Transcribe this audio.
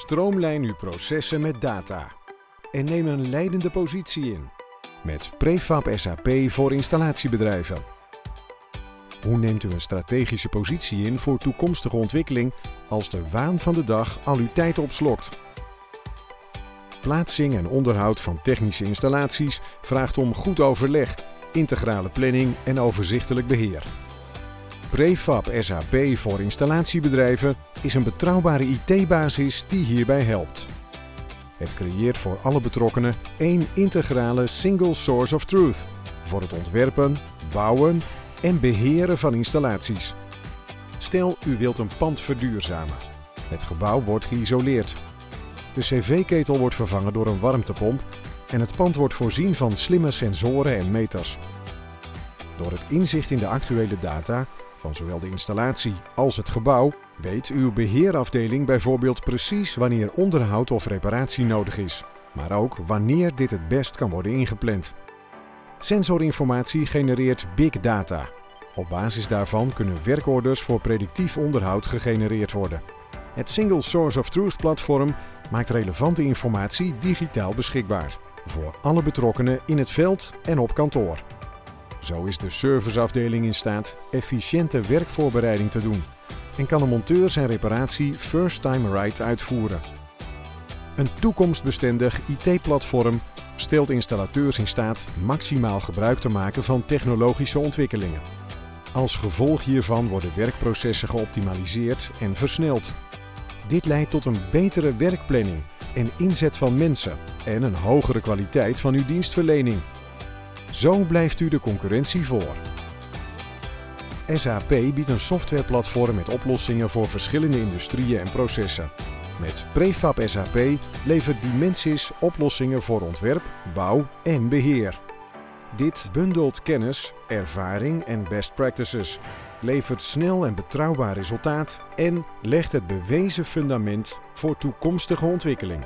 Stroomlijn uw processen met data. En neem een leidende positie in. Met Prefab SAP voor installatiebedrijven. Hoe neemt u een strategische positie in voor toekomstige ontwikkeling als de waan van de dag al uw tijd opslokt? Plaatsing en onderhoud van technische installaties vraagt om goed overleg, integrale planning en overzichtelijk beheer. Prefab SAP voor installatiebedrijven is een betrouwbare IT-basis die hierbij helpt. Het creëert voor alle betrokkenen één integrale single source of truth voor het ontwerpen, bouwen en beheren van installaties. Stel u wilt een pand verduurzamen. Het gebouw wordt geïsoleerd. De cv-ketel wordt vervangen door een warmtepomp en het pand wordt voorzien van slimme sensoren en meters. Door het inzicht in de actuele data van zowel de installatie als het gebouw weet uw beheerafdeling bijvoorbeeld precies wanneer onderhoud of reparatie nodig is, maar ook wanneer dit het best kan worden ingepland. Sensorinformatie genereert big data. Op basis daarvan kunnen werkorders voor predictief onderhoud gegenereerd worden. Het Single Source of Truth platform maakt relevante informatie digitaal beschikbaar voor alle betrokkenen in het veld en op kantoor. Zo is de serviceafdeling in staat efficiënte werkvoorbereiding te doen en kan een monteur zijn reparatie first time right uitvoeren. Een toekomstbestendig IT-platform stelt installateurs in staat maximaal gebruik te maken van technologische ontwikkelingen. Als gevolg hiervan worden werkprocessen geoptimaliseerd en versneld. Dit leidt tot een betere werkplanning en inzet van mensen en een hogere kwaliteit van uw dienstverlening. Zo blijft u de concurrentie voor. SAP biedt een softwareplatform met oplossingen voor verschillende industrieën en processen. Met Prefab SAP levert Dimensis oplossingen voor ontwerp, bouw en beheer. Dit bundelt kennis, ervaring en best practices, levert snel en betrouwbaar resultaat en legt het bewezen fundament voor toekomstige ontwikkeling.